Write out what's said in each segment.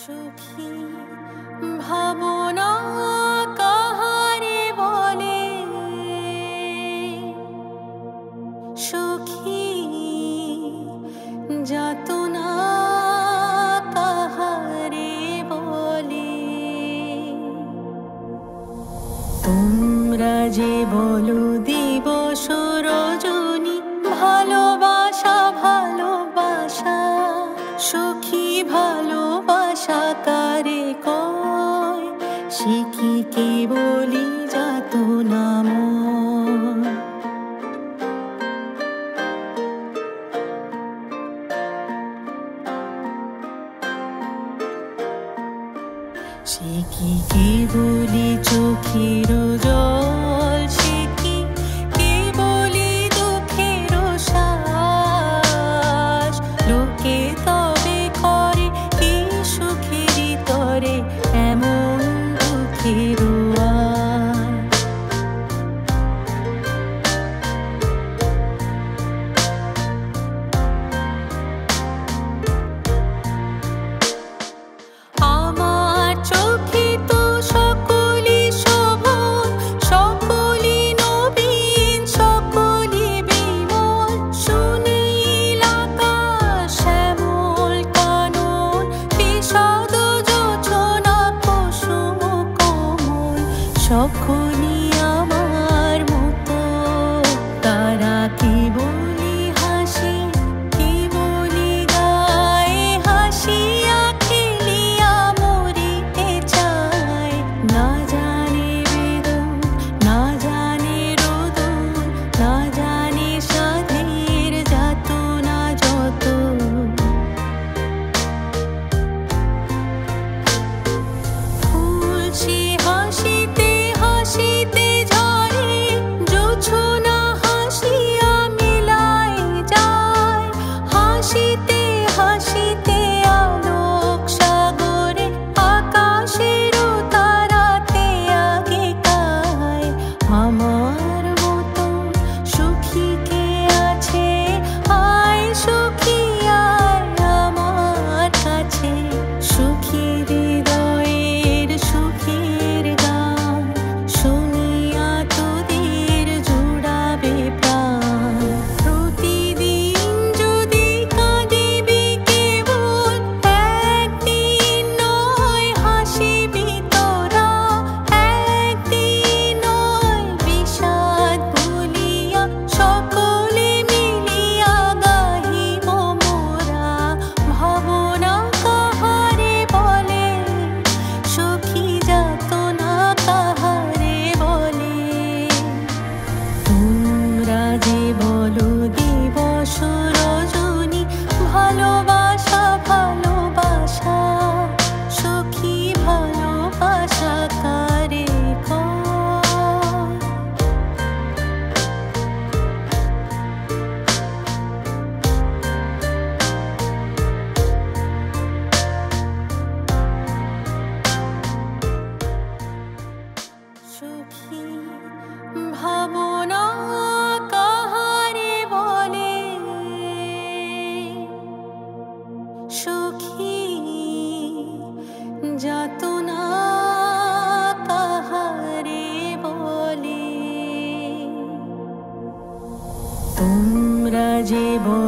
সখী ভাব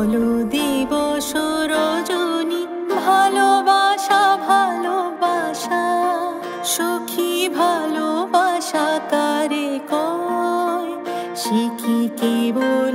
বলো দেব সরজনী ভালোবাসা ভালোবাসা সুখী ভালোবাসা তারে কয়? শিখি কেবল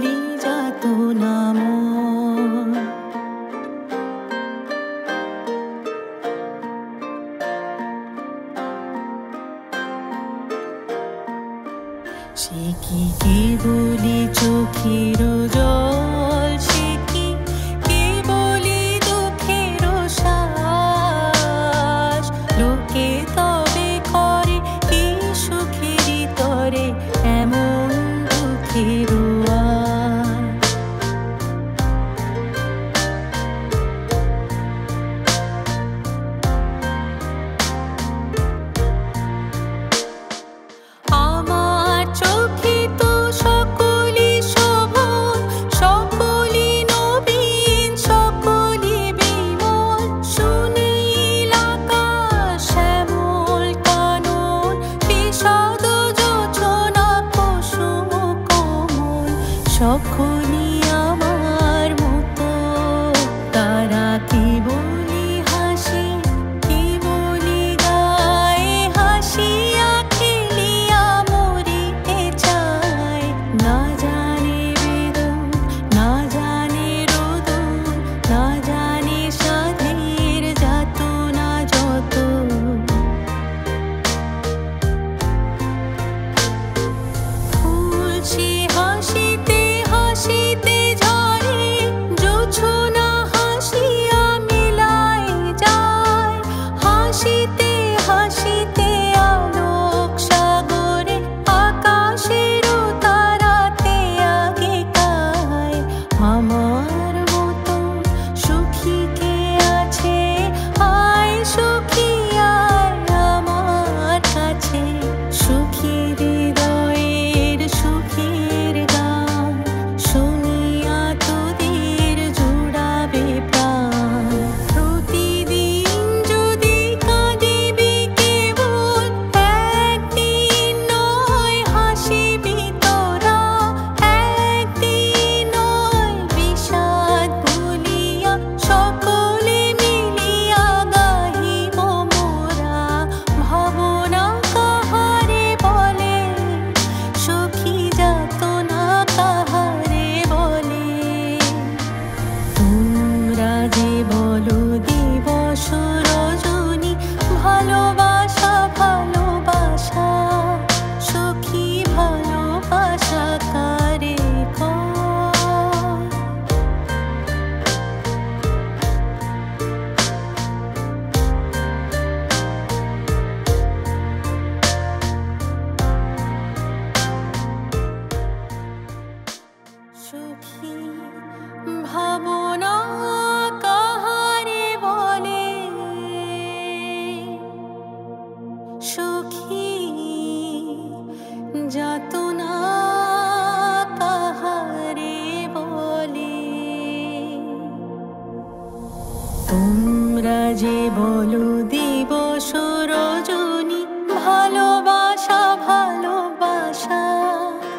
বলো দিবস রজনী ভালোবাসা ভালোবাসা,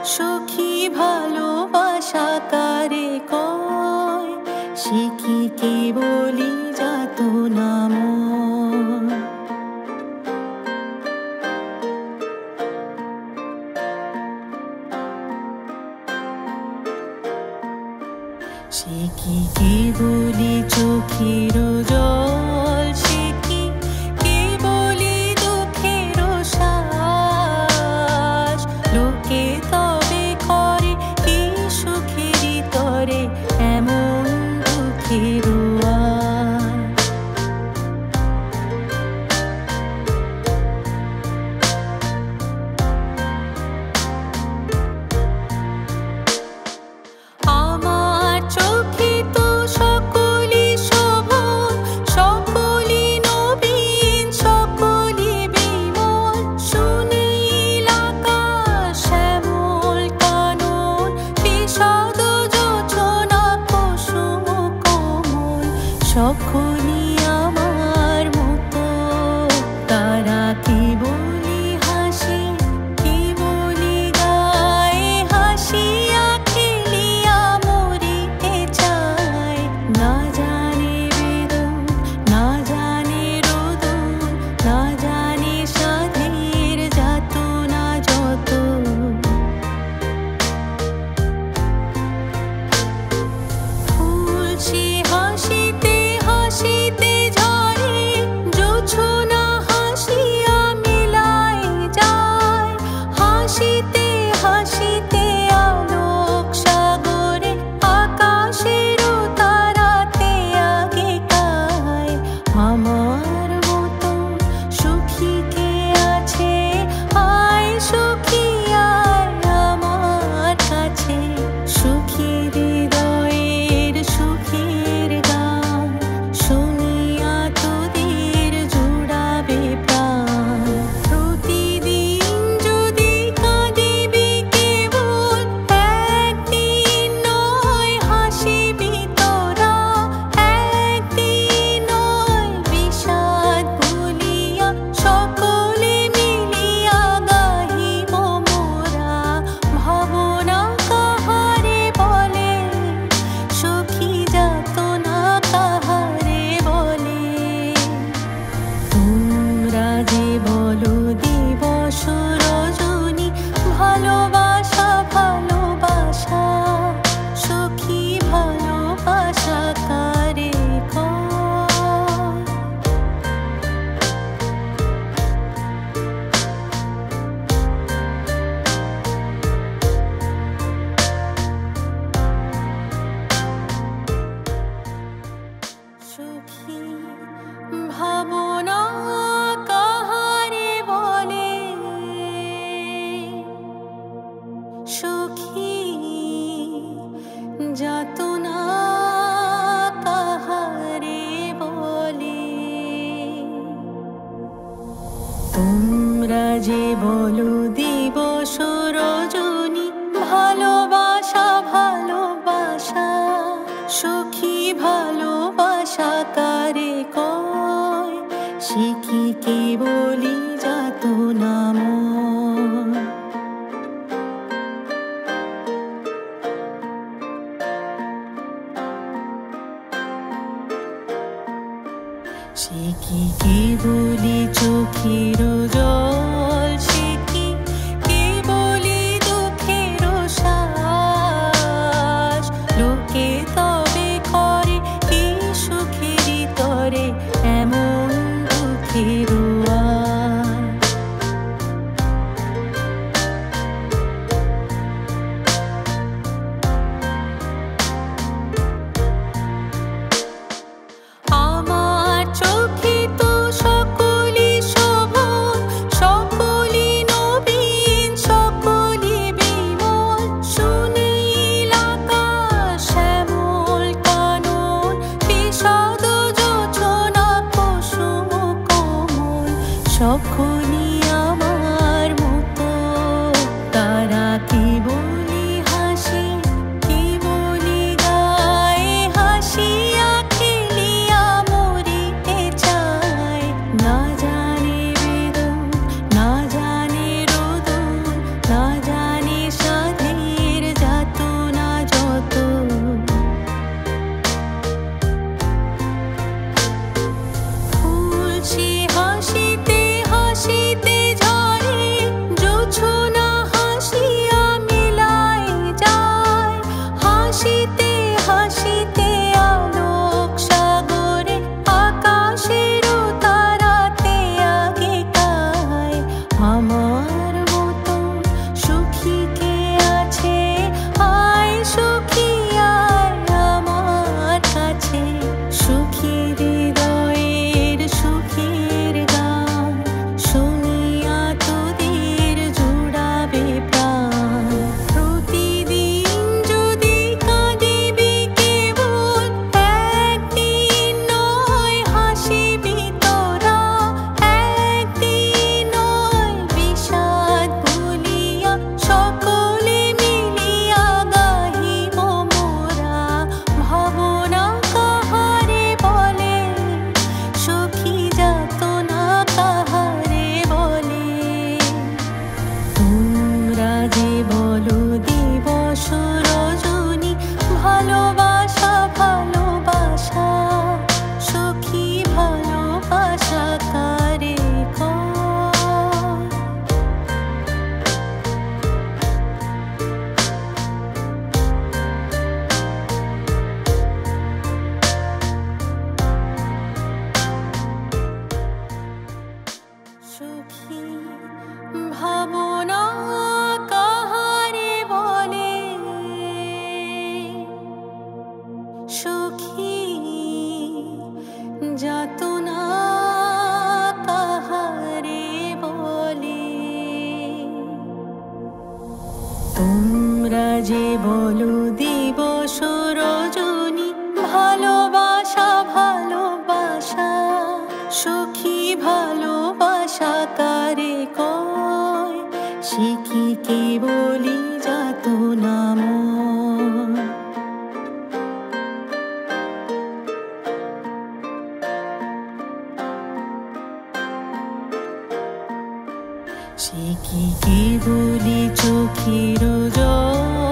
সুখী ভালোবাসা কারে কয়? শিখি কে বলি যাত নাম? সে কে বলি চোখের সে কি কেবলই যাত নাম। সে কি কে বলি চোখের জল?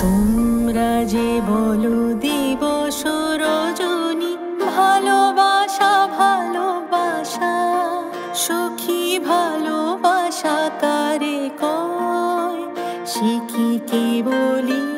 তোমরা যে বলো দিবস রজনী ভালোবাসা ভালোবাসা সুখী ভালোবাসা তারে কয়? সে কি কেবলি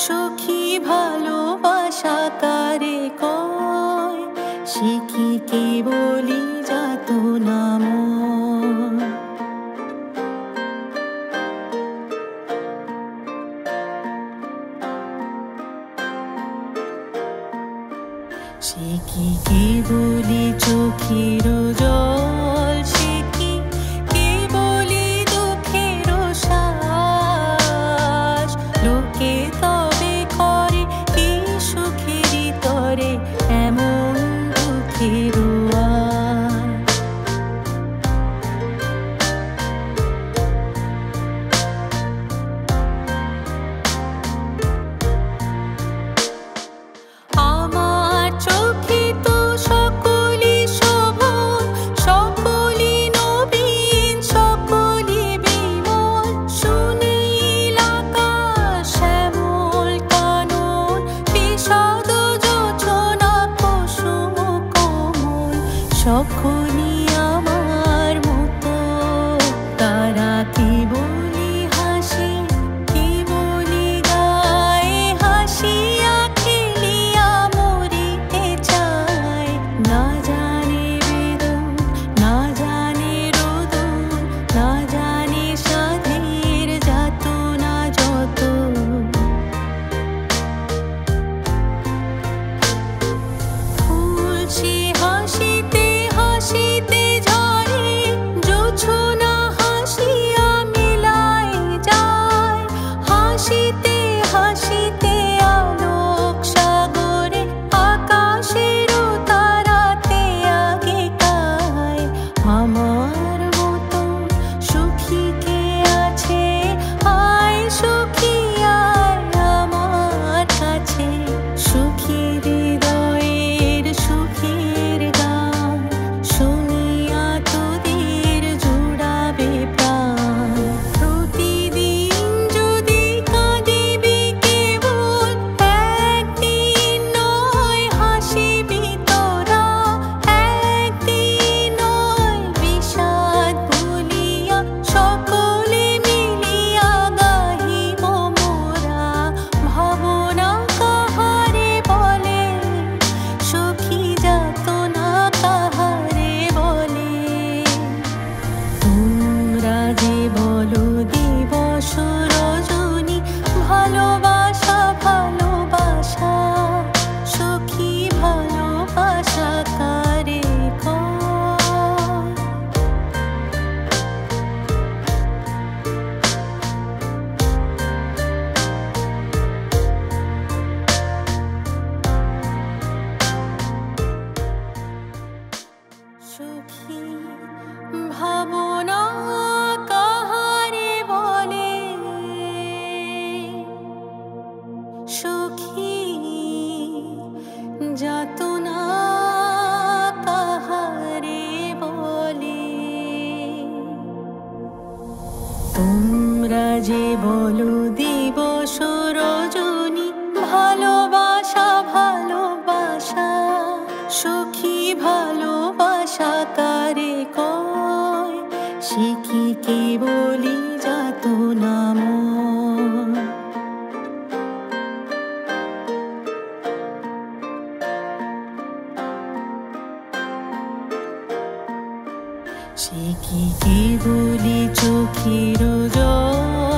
সখী ভালোবাসা তারে কয়? সে কি কেবলি সে কি বলি চোখের জল?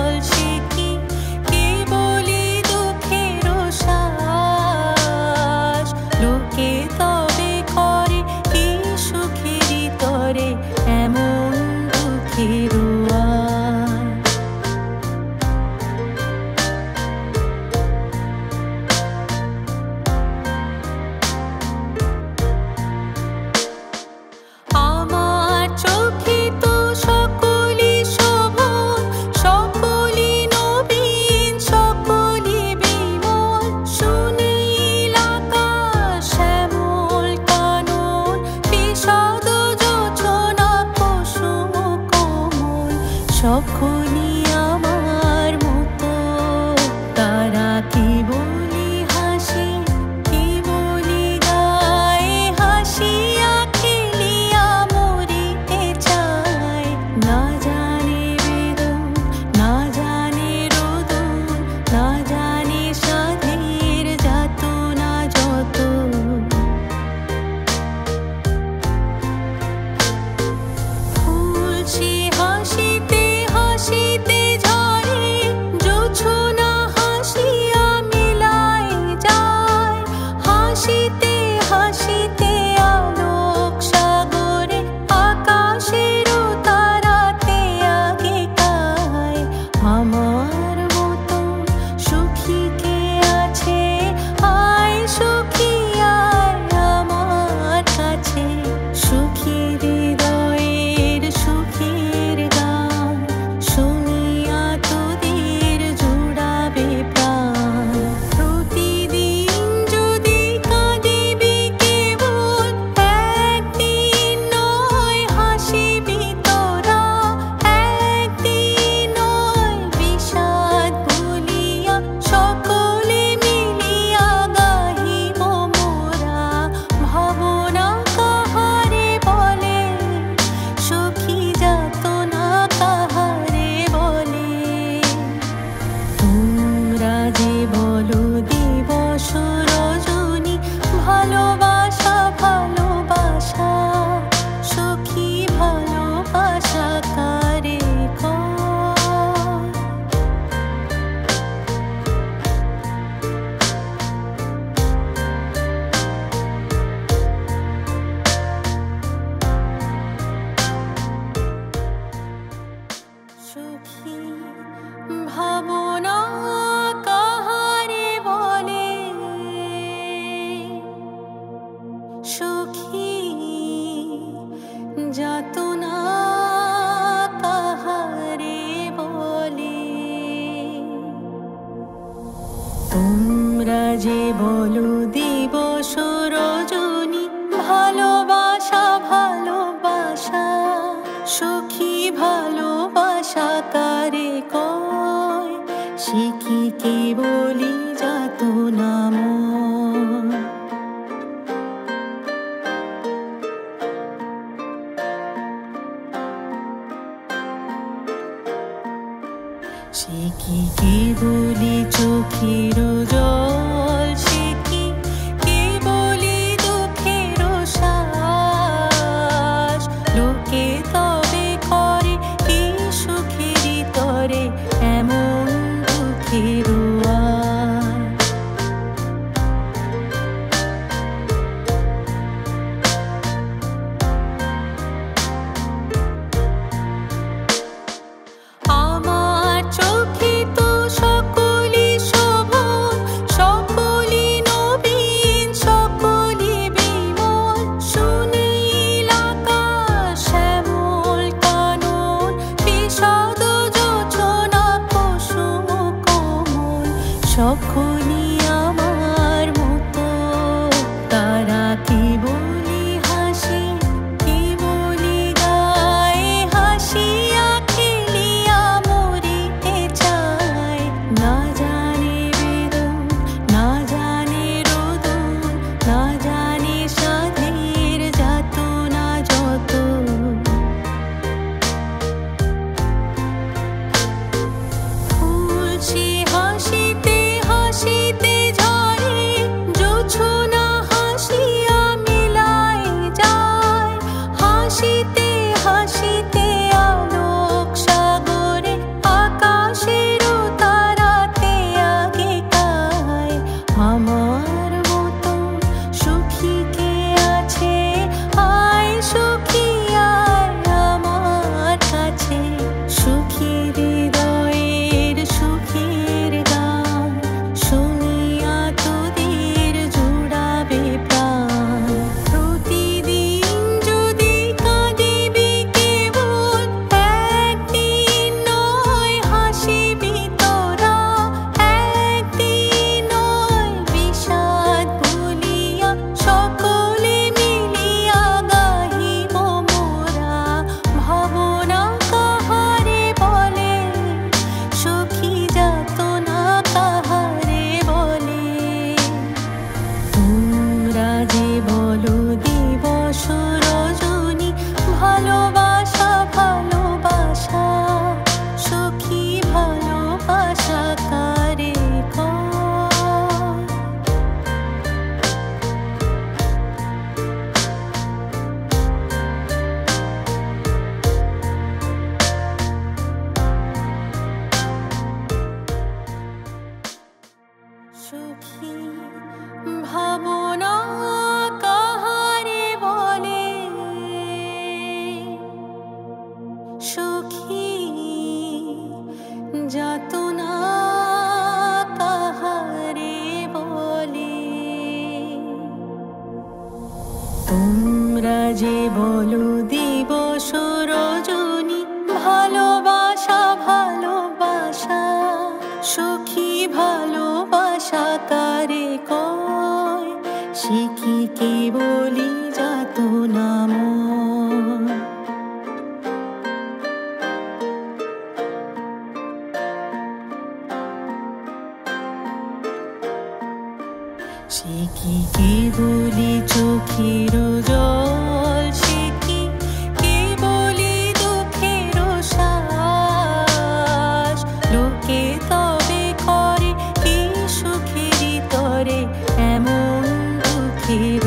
keep